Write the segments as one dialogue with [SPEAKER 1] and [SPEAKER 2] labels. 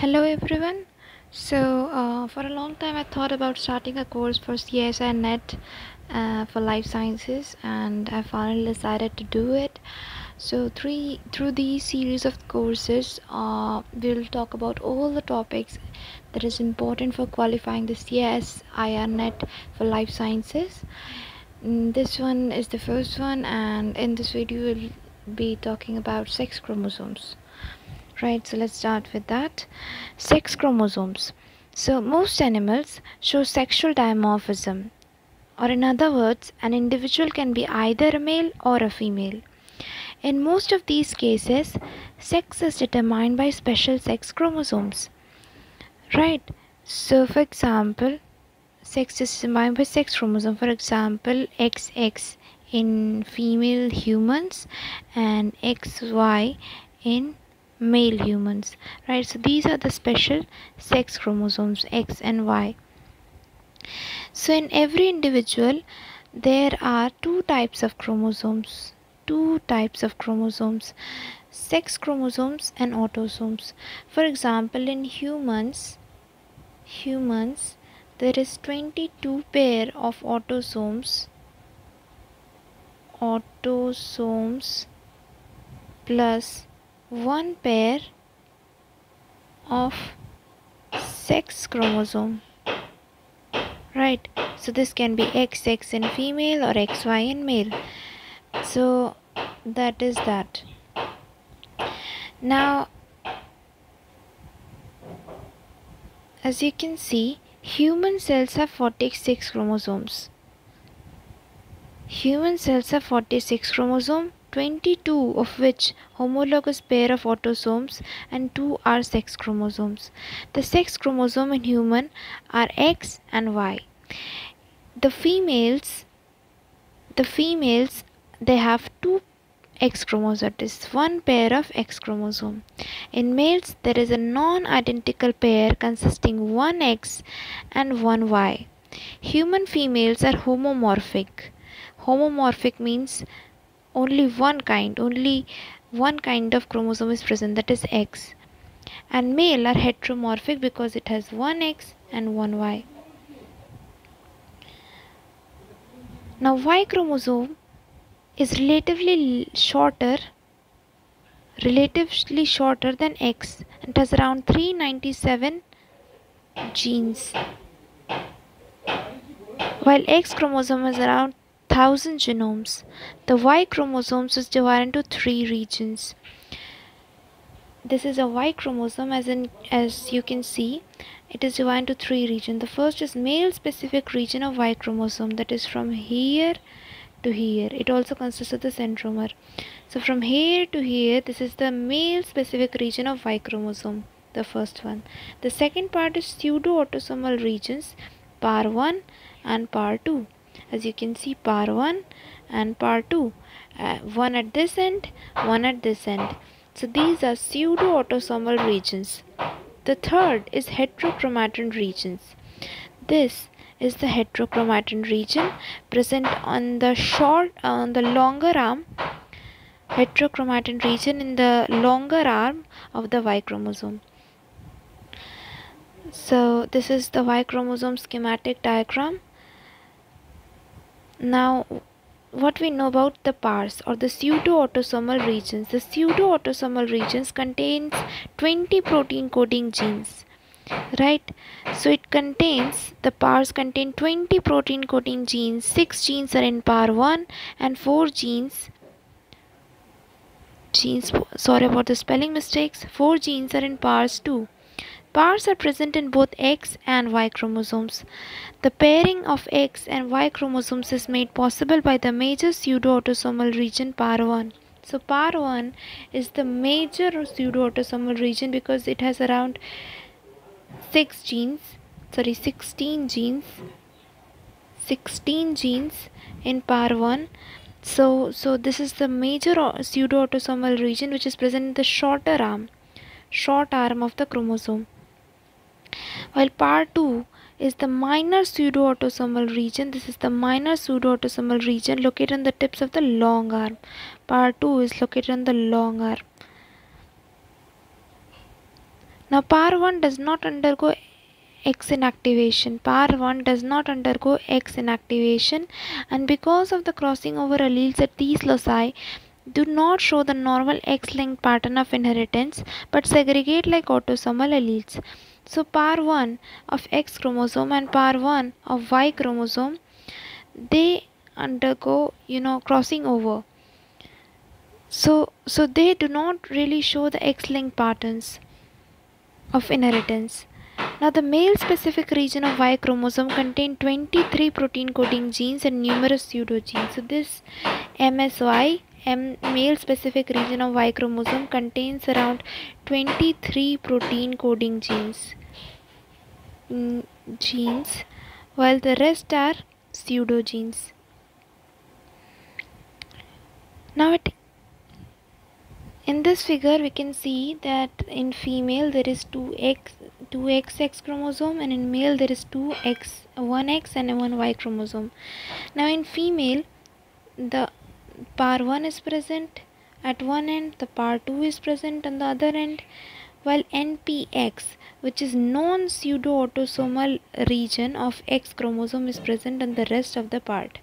[SPEAKER 1] Hello everyone. So uh, for a long time I thought about starting a course for CSIR Net uh, for life sciences and I finally decided to do it. So three through these series of courses uh, we'll talk about all the topics that is important for qualifying the CSIR Net for life sciences. Mm, this one is the first one and in this video we'll be talking about sex chromosomes right so let's start with that. Sex chromosomes. So most animals show sexual dimorphism. Or in other words an individual can be either a male or a female. In most of these cases sex is determined by special sex chromosomes. Right so for example sex is determined by sex chromosome. For example xx in female humans and xy in male humans right? So these are the special sex chromosomes x and y. So in every individual there are two types of chromosomes two types of chromosomes sex chromosomes and autosomes. For example in humans humans there is 22 pair of autosomes autosomes plus one pair of sex chromosome. Right. So this can be xx in female or xy in male. So that is that. Now as you can see human cells have 46 chromosomes. Human cells have 46 chromosomes 22 of which homologous pair of autosomes and 2 are sex chromosomes. The sex chromosome in human are X and Y. The females the females they have two X chromosomes that is one pair of X chromosome. In males there is a non-identical pair consisting one X and one Y. Human females are homomorphic. Homomorphic means only one kind only one kind of chromosome is present that is x. And male are heteromorphic because it has one x and one y. Now y chromosome is relatively shorter relatively shorter than x and has around 397 genes. While x chromosome is around thousand genomes. The Y chromosomes is divided into three regions. This is a Y chromosome as in as you can see it is divided into three regions. The first is male specific region of Y chromosome that is from here to here. It also consists of the centromere. So from here to here this is the male specific region of Y chromosome the first one. The second part is pseudo autosomal regions par 1 and par 2 as you can see par 1 and par 2 uh, one at this end one at this end. So these are pseudo autosomal regions. The third is heterochromatin regions. This is the heterochromatin region present on the short on the longer arm. Heterochromatin region in the longer arm of the Y chromosome. So this is the Y chromosome schematic diagram now, what we know about the pars or the pseudo-autosomal regions. The pseudo-autosomal regions contains 20 protein coding genes. Right? So it contains, the pars contain 20 protein coding genes. 6 genes are in par 1 and 4 genes genes sorry about the spelling mistakes 4 genes are in pars 2 Pars are present in both X and Y chromosomes. The pairing of X and Y chromosomes is made possible by the major pseudo-autosomal region PAR1. So PAR1 is the major pseudo-autosomal region because it has around 6 genes, sorry 16 genes, 16 genes in PAR1 so so this is the major pseudoautosomal region which is present in the shorter arm short arm of the chromosome while par 2 is the minor pseudo-autosomal region. This is the minor pseudo-autosomal region located on the tips of the long arm. Par 2 is located on the long arm. now par1 does not undergo X inactivation. PAR1 does not undergo X inactivation and because of the crossing over alleles at these loci do not show the normal X-linked pattern of inheritance but segregate like autosomal alleles. So PAR1 of X chromosome and PAR1 of Y chromosome they undergo you know crossing over. So so they do not really show the X-linked patterns of inheritance. Now the male specific region of Y chromosome contain 23 protein coding genes and numerous pseudogenes. So this MSY M male specific region of Y chromosome contains around 23 protein coding genes mm, genes while the rest are pseudogenes. Now in this figure we can see that in female there is 2x 2xx chromosome and in male there is 2x 1x and 1y chromosome now in female the par 1 is present at one end the par 2 is present on the other end while npx which is non pseudo autosomal region of x chromosome is present on the rest of the part.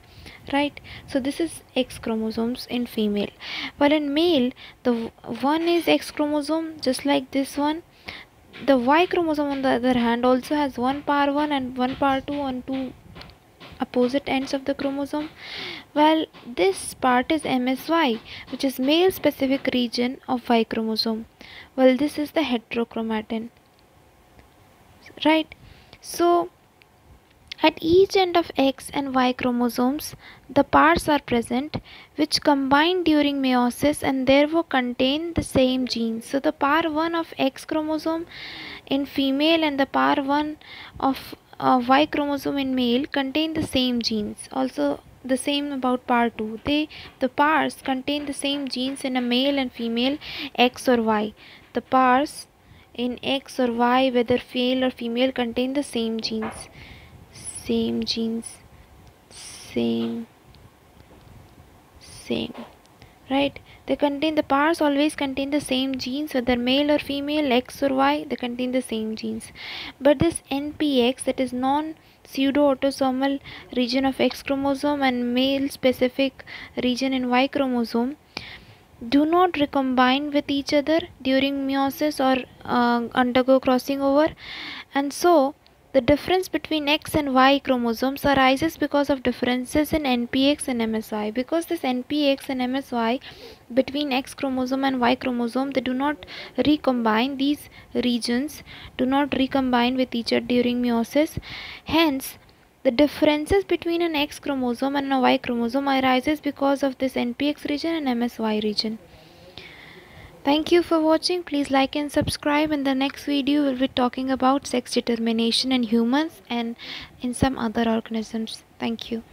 [SPEAKER 1] Right? So this is x chromosomes in female. While in male the one is x chromosome just like this one. The y chromosome on the other hand also has one par 1 and one par 2 on two opposite ends of the chromosome. While this part is MSY which is male specific region of Y chromosome well this is the heterochromatin right so at each end of X and Y chromosomes, the parts are present which combine during meiosis and therefore contain the same genes. So the par 1 of X chromosome in female and the par 1 of uh, Y chromosome in male contain the same genes. Also the same about par 2. They the pars contain the same genes in a male and female X or Y. The pars in X or Y whether male or female contain the same genes. Same genes. Same. Same. Right? They contain the pars always contain the same genes whether male or female x or y they contain the same genes. But this npx that is non pseudo autosomal region of x chromosome and male specific region in y chromosome do not recombine with each other during meiosis or uh, undergo crossing over. And so the difference between X and Y chromosomes arises because of differences in NPX and MSY. Because this NPX and MSY between X chromosome and Y chromosome, they do not recombine. These regions do not recombine with each other during meiosis. Hence, the differences between an X chromosome and a Y chromosome arises because of this NPX region and MSY region. Thank you for watching. Please like and subscribe. In the next video, we'll be talking about sex determination in humans and in some other organisms. Thank you.